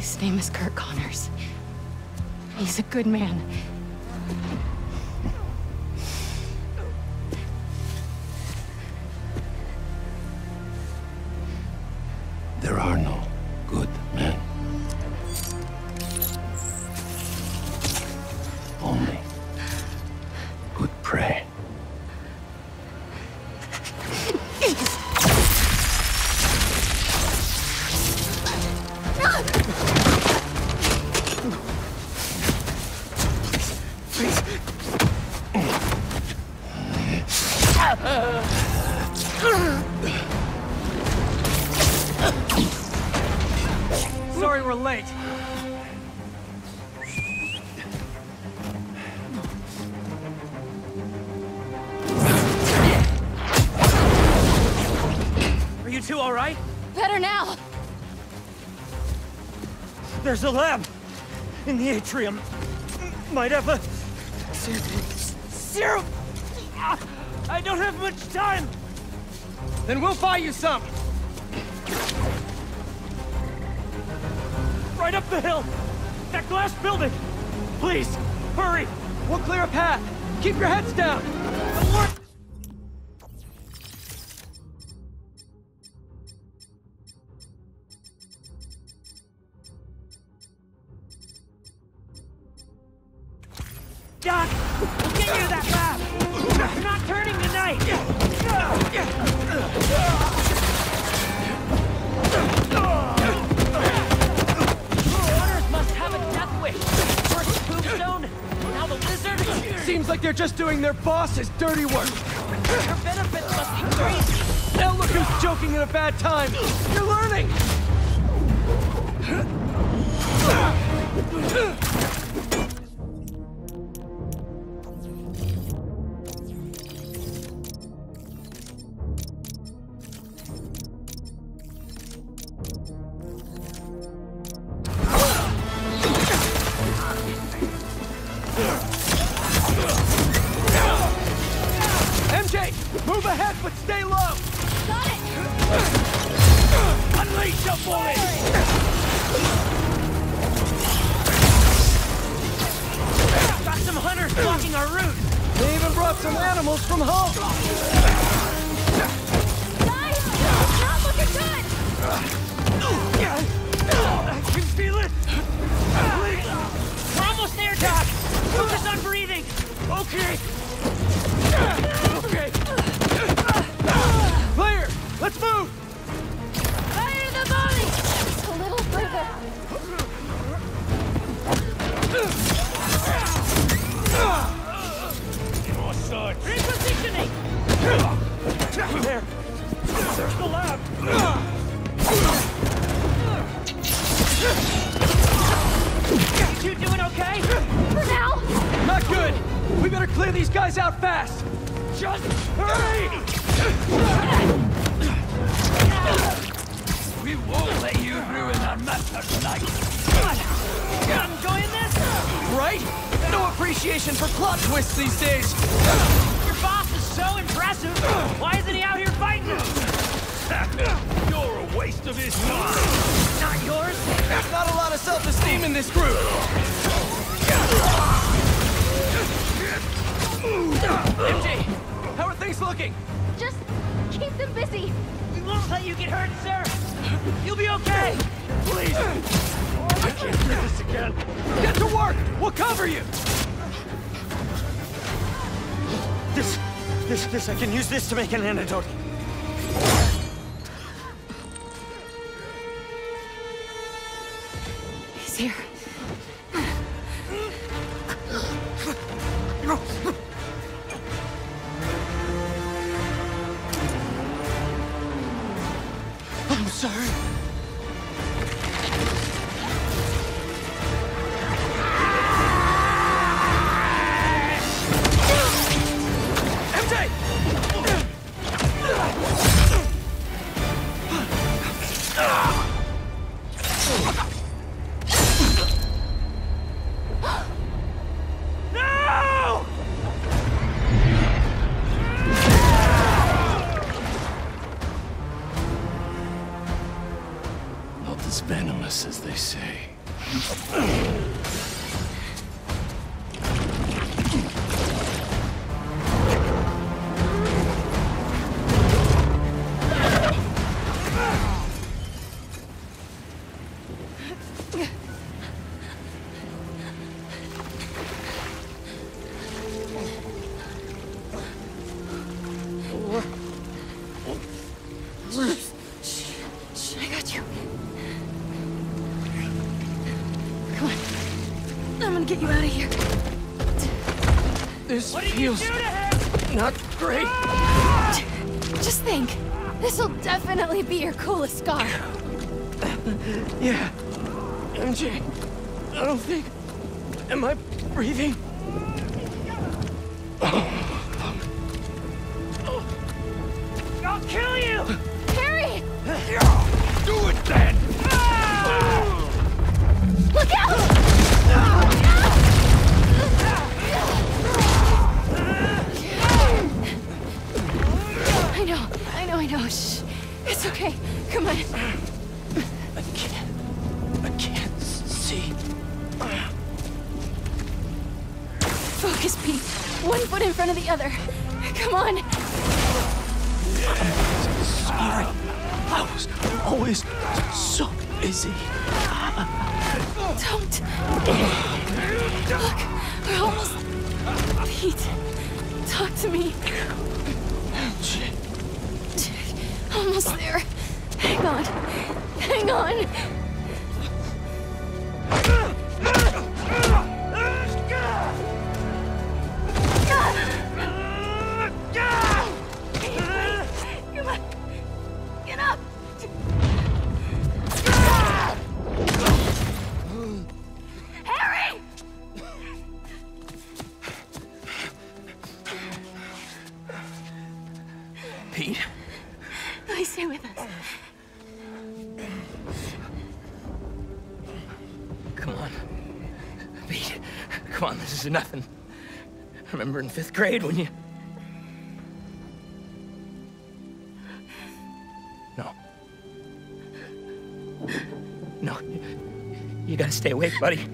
His name is Curt Connors. He's a good man. There are no good men. Only Sorry we're late. Are you two all right? Better now! There's a lab in the atrium. Might have a serum. Ah, I don't have much time. Then we'll buy you some. Right up the hill. That glass building. Please, hurry. We'll clear a path. Keep your heads down. They're just doing their boss's dirty work. Your benefits must. Now look who's joking at a bad time. You're learning. Got some hunters blocking our route. They even brought some animals from home. We better clear these guys out fast. Just hurry! We won't let you ruin our master tonight. You enjoying this? Right? No appreciation for plot twists these days. Your boss is so impressive. Why isn't he out here fighting? You're a waste of his time. Not yours? There's not a lot of self-esteem in this group. MJ, how are things looking? Just keep them busy. We won't let you get hurt, sir. You'll be okay. Please. I can't do this again. Get to work. We'll cover you. This, this, this. I can use this to make an antidote. As venomous as they say. Get you out of here. This feels not great. Ah! Just think. This'll definitely be your coolest scar. Yeah. MJ, I don't think. Am I breathing? Oh, I'll kill you! Harry! Focus, Pete. One foot in front of the other. Come on. I'm Sorry. I was always so busy. Don't. Look, we're almost. Pete, talk to me. Almost there. Hang on. Hang on. Come on, this is nothing. I Remember in fifth grade when you. No. No. You gotta stay awake, buddy.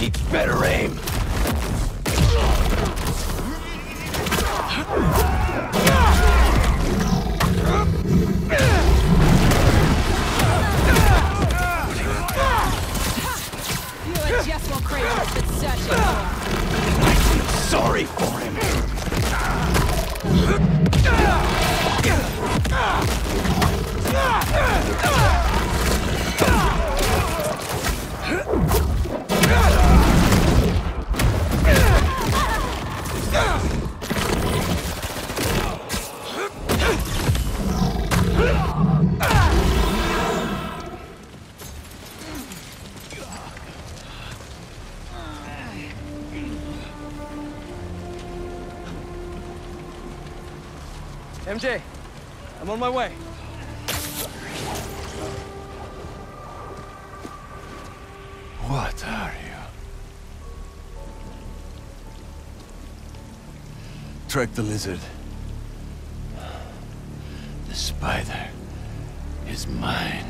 Needs better aim! feel like Jeff will crave has been searching for. I feel sorry for MJ, I'm on my way. What are you? Track the lizard. The spider is mine.